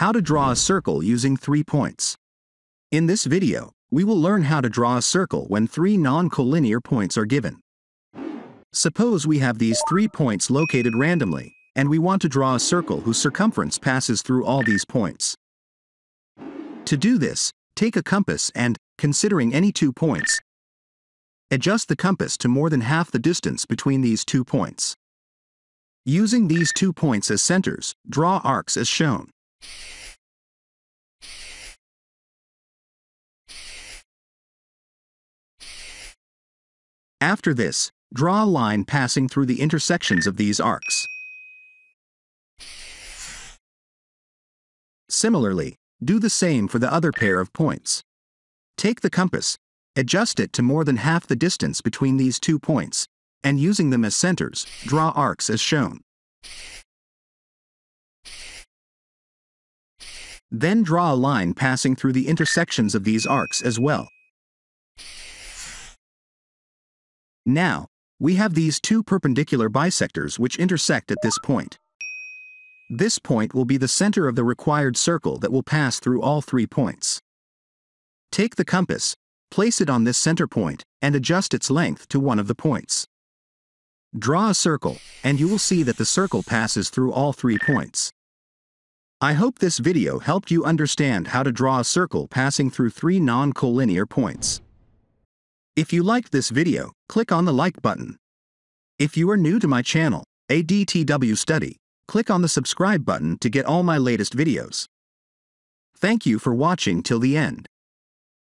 How to draw a circle using three points. In this video, we will learn how to draw a circle when three non-collinear points are given. Suppose we have these three points located randomly, and we want to draw a circle whose circumference passes through all these points. To do this, take a compass and, considering any two points, adjust the compass to more than half the distance between these two points. Using these two points as centers, draw arcs as shown. After this, draw a line passing through the intersections of these arcs. Similarly, do the same for the other pair of points. Take the compass, adjust it to more than half the distance between these two points, and using them as centers, draw arcs as shown. Then draw a line passing through the intersections of these arcs as well. Now, we have these two perpendicular bisectors which intersect at this point. This point will be the center of the required circle that will pass through all three points. Take the compass, place it on this center point, and adjust its length to one of the points. Draw a circle, and you will see that the circle passes through all three points. I hope this video helped you understand how to draw a circle passing through three non-collinear points. If you liked this video, click on the like button. If you are new to my channel, ADTW Study, click on the subscribe button to get all my latest videos. Thank you for watching till the end.